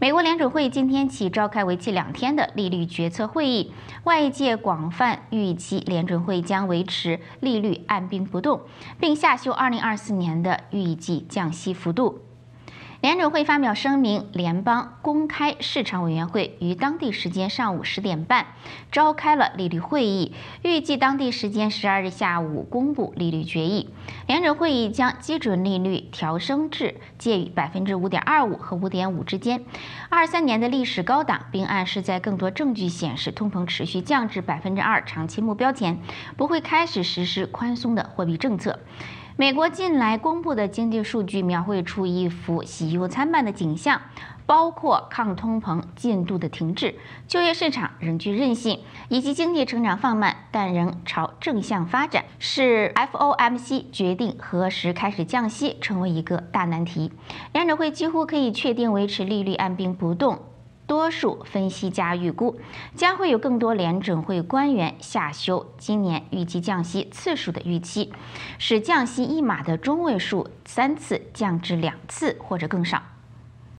美国联储会今天起召开为期两天的利率决策会议，外界广泛预期联准会将维持利率按兵不动，并下修2024年的预计降息幅度。联准会发表声明，联邦公开市场委员会于当地时间上午十点半召开了利率会议，预计当地时间十二日下午公布利率决议。联准会议将基准利率调升至介于百分之五点二五和五点五之间，二三年的历史高档，并暗示在更多证据显示通膨持续降至百分之二长期目标前，不会开始实施宽松的货币政策。美国近来公布的经济数据描绘出一幅喜忧参半的景象，包括抗通膨进度的停滞、就业市场仍具韧性，以及经济成长放慢但仍朝正向发展，使 FOMC 决定何时开始降息成为一个大难题。两者会几乎可以确定维持利率按兵不动。多数分析家预估，将会有更多联准会官员下修今年预计降息次数的预期，使降息一码的中位数三次降至两次或者更少。